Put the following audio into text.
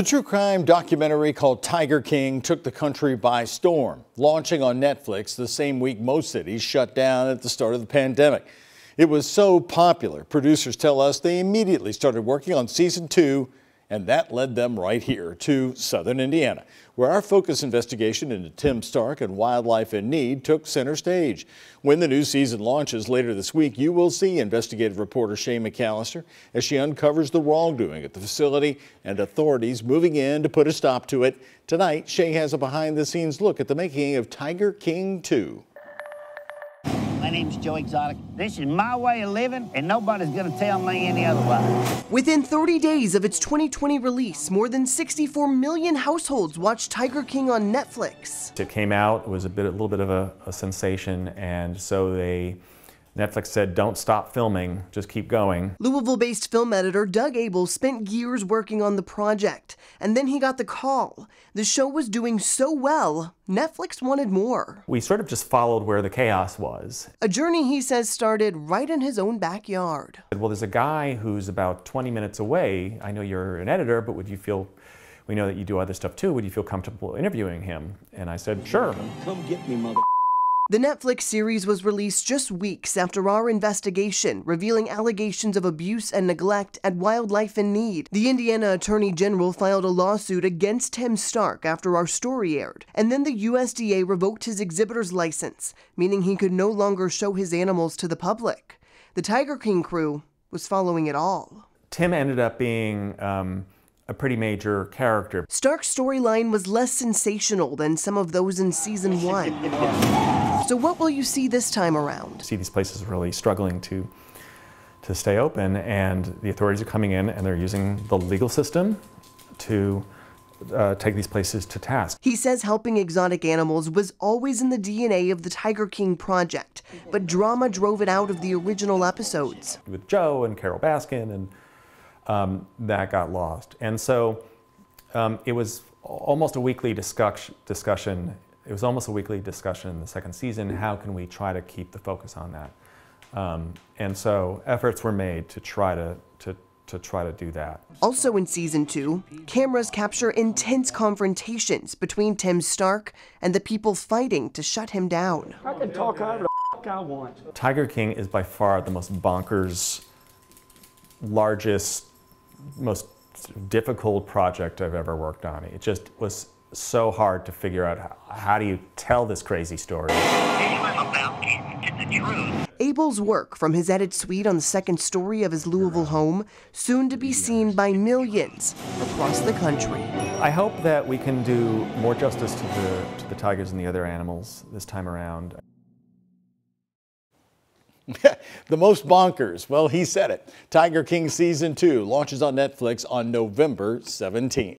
The true crime documentary called Tiger King took the country by storm, launching on Netflix the same week most cities shut down at the start of the pandemic. It was so popular, producers tell us they immediately started working on season two and that led them right here to southern Indiana, where our focus investigation into Tim Stark and wildlife in need took center stage. When the new season launches later this week, you will see investigative reporter Shay McAlister as she uncovers the wrongdoing at the facility and authorities moving in to put a stop to it. Tonight, Shay has a behind the scenes look at the making of Tiger King 2. My name's Joe Exotic. This is my way of living, and nobody's going to tell me any otherwise. Within 30 days of its 2020 release, more than 64 million households watched Tiger King on Netflix. It came out, it was a bit, a little bit of a, a sensation, and so they Netflix said, don't stop filming, just keep going. Louisville based film editor Doug Abel spent years working on the project, and then he got the call. The show was doing so well, Netflix wanted more. We sort of just followed where the chaos was. A journey he says started right in his own backyard. Well, there's a guy who's about 20 minutes away. I know you're an editor, but would you feel we know that you do other stuff too. Would you feel comfortable interviewing him? And I said, sure. Come get me, mother. The Netflix series was released just weeks after our investigation revealing allegations of abuse and neglect at Wildlife in Need. The Indiana Attorney General filed a lawsuit against Tim Stark after our story aired, and then the USDA revoked his exhibitor's license, meaning he could no longer show his animals to the public. The Tiger King crew was following it all. Tim ended up being um, a pretty major character. Stark's storyline was less sensational than some of those in season one. So what will you see this time around? See these places really struggling to to stay open and the authorities are coming in and they're using the legal system to uh, take these places to task. He says helping exotic animals was always in the DNA of the Tiger King project, but drama drove it out of the original episodes. With Joe and Carole Baskin, and um, that got lost. And so um, it was almost a weekly discuss discussion it was almost a weekly discussion in the second season. How can we try to keep the focus on that? Um, and so efforts were made to try to, to, to try to do that. Also in season two, cameras capture intense confrontations between Tim Stark and the people fighting to shut him down. I can talk however the I want. Tiger King is by far the most bonkers, largest, most difficult project I've ever worked on. It just was so hard to figure out how, how do you tell this crazy story. Abel's work from his edit suite on the second story of his Louisville home, soon to be seen by millions across the country. I hope that we can do more justice to the, to the tigers and the other animals this time around. the most bonkers. Well, he said it. Tiger King Season 2 launches on Netflix on November 17th.